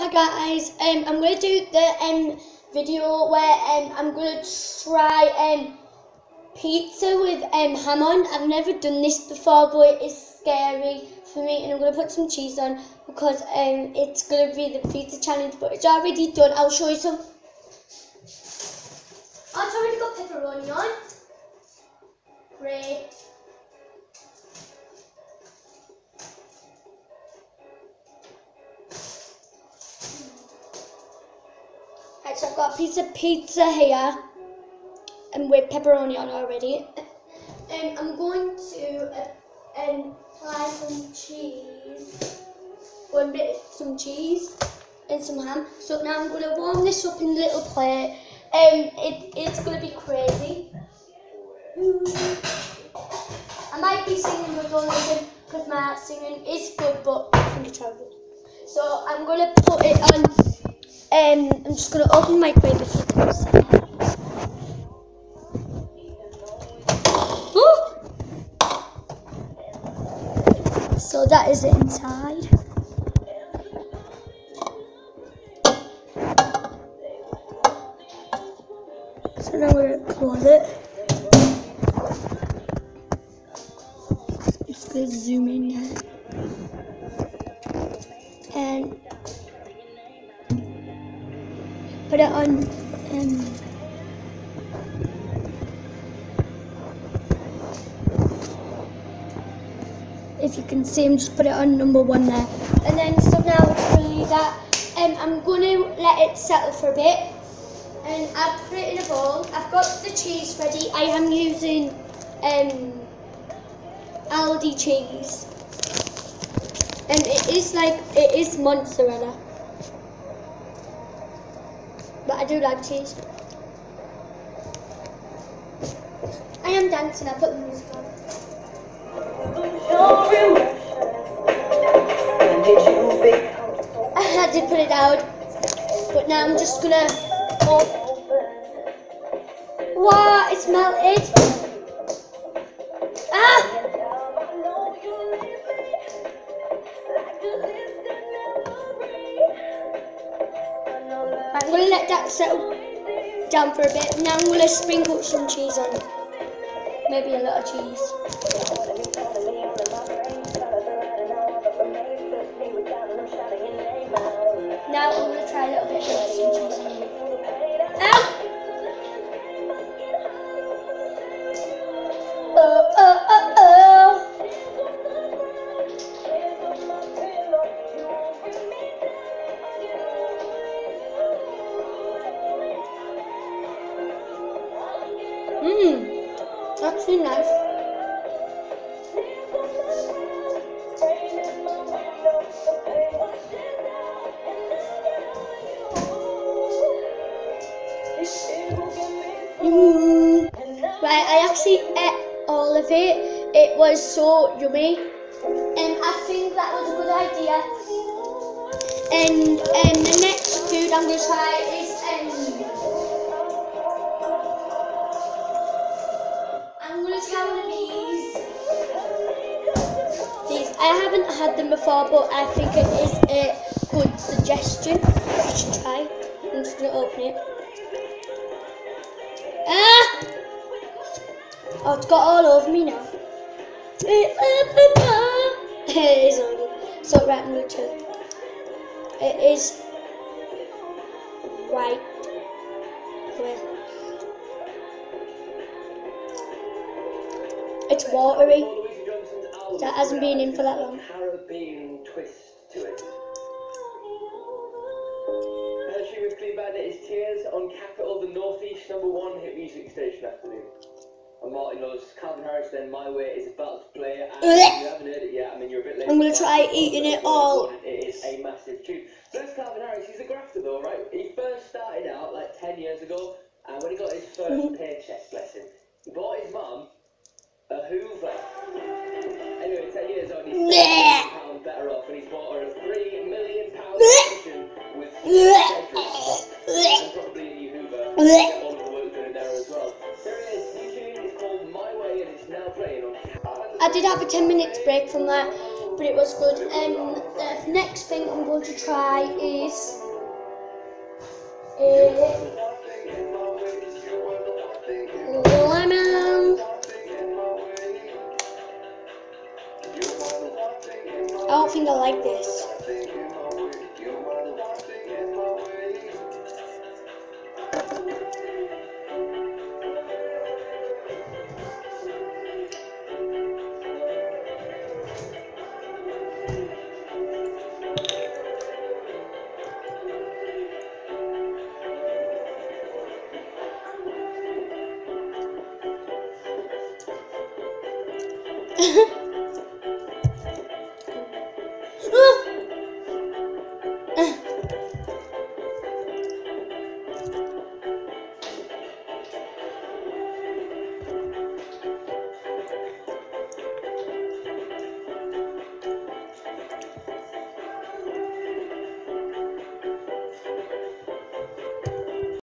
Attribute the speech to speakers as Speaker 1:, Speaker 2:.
Speaker 1: Hi guys, um, I'm going to do the um, video where um, I'm going to try um, pizza with um, ham on. I've never done this before but it is scary for me and I'm going to put some cheese on because um, it's going to be the pizza challenge but it's already done. I'll show you some. Oh, it's already got pepperoni on. Great. Right, so I've got a piece of pizza here and with pepperoni on already. And I'm going to uh, um, apply some cheese, one bit, some cheese and some ham. So now I'm going to warm this up in a little plate. Um, it, it's going to be crazy. I might be singing but don't listen because my singing is good but I think it's terrible. So I'm going to put it on um, I'm just to open my can see. So that is it inside. So now we're to close it. I'm zoom in now. Put it on um, if you can see him just put it on number one there. And then so now it's really that. Um, I'm going to let it settle for a bit. And I'll put it in a bowl. I've got the cheese ready. I am using um, Aldi cheese. And it is like it is mozzarella I do like cheese. I am dancing, I put the music on. I did put it out, but now I'm just gonna. Oh. Wow, it's melted. Ah! To let that settle down for a bit. Now I'm to sprinkle some cheese on it. Maybe a lot of cheese. Actually nice. Mm. Right, I actually ate all of it. It was so yummy, and I think that was a good idea. And and the next food I'm gonna try is I haven't had them before, but I think it is a good suggestion. You should try. I'm just gonna open it. Ah! Oh, it's got all over me now. it is good. So right, I'm gonna try. It is white. It's watery. That hasn't been in for that long.
Speaker 2: Caribbean twist to it. Nursery with Clean Bandit is Tears on Capital, the Northeast number one hit music station afternoon. And Martin knows Calvin Harris then My Way is about to play and if you haven't heard it yet, I mean you're a bit late.
Speaker 1: I'm gonna try eating it all.
Speaker 2: It is a massive tune. So Calvin Harris, he's a grafter though, right? He first started out like 10 years ago and when he got his 1st
Speaker 1: Mhm.
Speaker 2: paycheck, bless him, he bought his mum a Hoover. Better off and he's bought her a 3 million pound with and probably a new Hoover.
Speaker 1: I did have a 10 minutes break from that, but it was good. Um, the next thing I'm going to try is a don't think I like this.